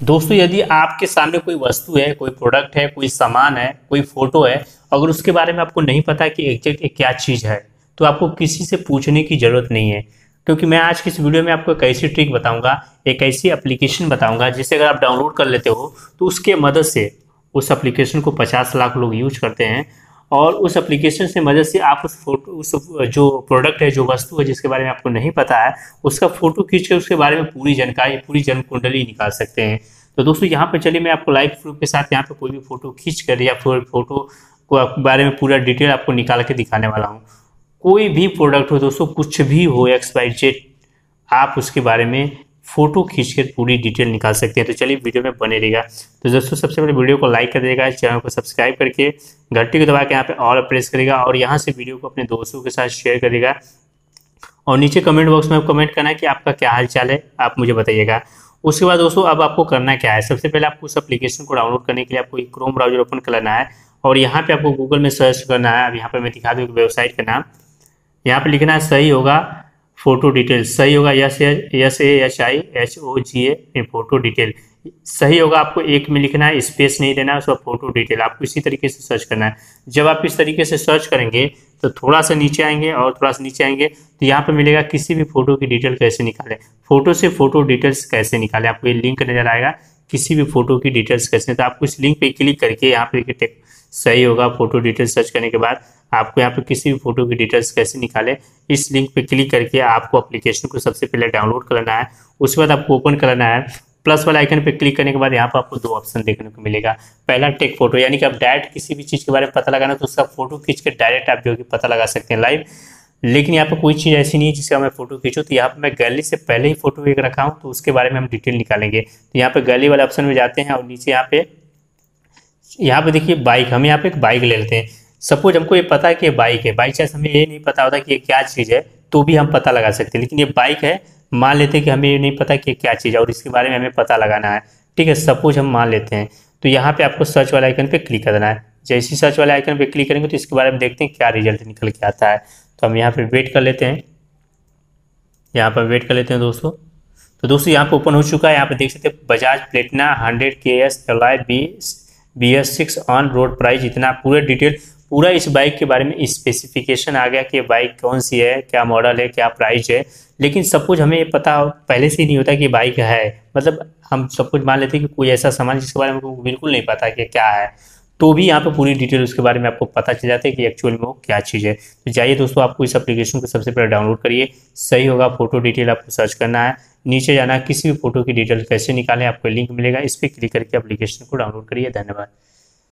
दोस्तों, यदि आपके सामने कोई वस्तु है, कोई प्रोडक्ट है, कोई सामान है, कोई फ़ोटो है, अगर उसके बारे में आपको नहीं पता कि एग्जैक्ट क्या चीज़ है तो आपको किसी से पूछने की ज़रूरत नहीं है। क्योंकि मैं आज की इस वीडियो में आपको एक ऐसी ट्रिक बताऊँगा, एक ऐसी एप्लीकेशन बताऊँगा, जिसे अगर आप डाउनलोड कर लेते हो तो उसके मदद से उस एप्लीकेशन को 50 लाख लोग यूज़ करते हैं। और उस एप्लीकेशन से मदद से आप उस फ़ोटो उस, जो प्रोडक्ट है, जो वस्तु है, जिसके बारे में आपको नहीं पता है, उसका फ़ोटो खींच के उसके बारे में पूरी जानकारी, पूरी जन कुंडली निकाल सकते हैं। तो दोस्तों, यहाँ पर चलिए, मैं आपको लाइव प्रूफ के साथ यहाँ पर कोई भी फ़ोटो खींच कर या फिर फ़ोटो को बारे में पूरा डिटेल आपको निकाल के दिखाने वाला हूँ। कोई भी प्रोडक्ट हो, दोस्तों, कुछ भी हो एक्स वाई आप उसके बारे में फ़ोटो खींच कर पूरी डिटेल निकाल सकते हैं। तो चलिए वीडियो में बने रहेगा तो दोस्तों, सबसे पहले वीडियो को लाइक कर देगा चैनल को सब्सक्राइब करके घंटी को दबा के यहाँ पे ऑल प्रेस करेगा और यहाँ से वीडियो को अपने दोस्तों के साथ शेयर करेगा और नीचे कमेंट बॉक्स में कमेंट करना है कि आपका क्या हाल चाल है, आप मुझे बताइएगा। उसके बाद दोस्तों, अब आपको करना क्या है? सबसे पहले आपको उस एप्लीकेशन को डाउनलोड करने के लिए आपको एक क्रोम ब्राउज़र ओपन कर लेना है और यहाँ पे आपको गूगल में सर्च करना है। अब यहाँ पे मैं दिखा दूँ वेबसाइट का नाम। यहाँ पे लिखना सही होगा। फ़ोटो डिटेल, सही होगा yes yes A H I, H O, G A photo detail. सही होगा आपको एक में लिखना है, स्पेस नहीं देना है उसका फ़ोटो डिटेल, आपको इसी तरीके से सर्च करना है। जब आप इस तरीके से सर्च करेंगे तो थोड़ा सा नीचे आएँगे और थोड़ा सा नीचे आएँगे तो यहाँ पे मिलेगा किसी भी फ़ोटो की डिटेल कैसे निकालें। फ़ोटो से फ़ोटो डिटेल्स कैसे निकालें, आपको ये लिंक नज़र आएगा, किसी भी फ़ोटो की डिटेल्स कैसे। तो आपको इस लिंक पे क्लिक करके यहाँ पे सही होगा, फ़ोटो डिटेल्स सर्च करने के बाद आपको यहाँ पे किसी भी फ़ोटो की डिटेल्स कैसे निकाले, इस लिंक पे क्लिक करके आपको एप्लीकेशन को सबसे पहले डाउनलोड कर लेना है। उसके बाद आपको ओपन कर लेना है। प्लस वाला आइकन पे क्लिक करने के बाद यहाँ पर आपको दो ऑप्शन देखने को मिलेगा। पहला टेक फ़ोटो यानी कि आप डायरेक्ट किसी भी चीज़ के बारे में पता लगाना तो उसका फ़ोटो खींच के डायरेक्ट आप जो कि पता लगा सकते हैं लाइव लेकिन यहाँ पर कोई चीज़ ऐसी नहीं है जिसका मैं फ़ोटो खींचूँ। तो यहाँ पर मैं गैलरी से पहले ही फ़ोटो एक रखा हूँ तो उसके बारे में हम डिटेल निकालेंगे। तो यहाँ पे गैलरी वाले ऑप्शन में जाते हैं और नीचे यहाँ पे यहाँ पे देखिए बाइक हम यहाँ पे एक बाइक ले लेते हैं। सपोज़ हमको ये पता है कि ये बाइक है। बाई चांस हमें ये नहीं पता होता कि ये क्या चीज़ है तो भी हम पता लगा सकते हैं। लेकिन ये बाइक है, मान लेते हैं कि हमें ये नहीं पता कि क्या चीज़ है और इसके बारे में हमें पता लगाना है। ठीक है, सपोज़ हम मान लेते हैं तो यहाँ पे आपको सर्च वाले आइकन पे क्लिक करना है। जैसे सर्च वाले आइकन पे क्लिक करेंगे तो इसके बारे में देखते हैं क्या रिज़ल्ट निकल के आता है। तो हम यहाँ पे वेट कर लेते हैं। यहाँ पर वेट कर लेते हैं दोस्तों। तो दोस्तों यहाँ पर ओपन हो चुका है। यहाँ पर देख सकते हैं बजाज प्लेटना हंड्रेड के S L I B B S six on road price इतना पूरे डिटेल पूरा इस बाइक के बारे में स्पेसिफिकेशन आ गया कि बाइक कौन सी है, क्या मॉडल है, क्या प्राइस है। लेकिन सपोज़ हमें ये पता पहले से ही नहीं होता कि बाइक है। मतलब हम सब कुछ मान लेते हैं कि कोई ऐसा सामान जिसके बारे में बिल्कुल नहीं पता कि क्या है। तो भी यहाँ पे पूरी डिटेल उसके बारे में आपको पता चल जाता है कि एक्चुअल में वो क्या चीज़ है। तो जाइए दोस्तों, आपको इस एप्लीकेशन को सबसे पहले डाउनलोड करिए। सही होगा फ़ोटो डिटेल आपको सर्च करना है। नीचे जाना, किसी भी फ़ोटो की डिटेल कैसे निकालें, आपको लिंक मिलेगा। इस पर क्लिक करके एप्लीकेशन को डाउनलोड करिए। धन्यवाद।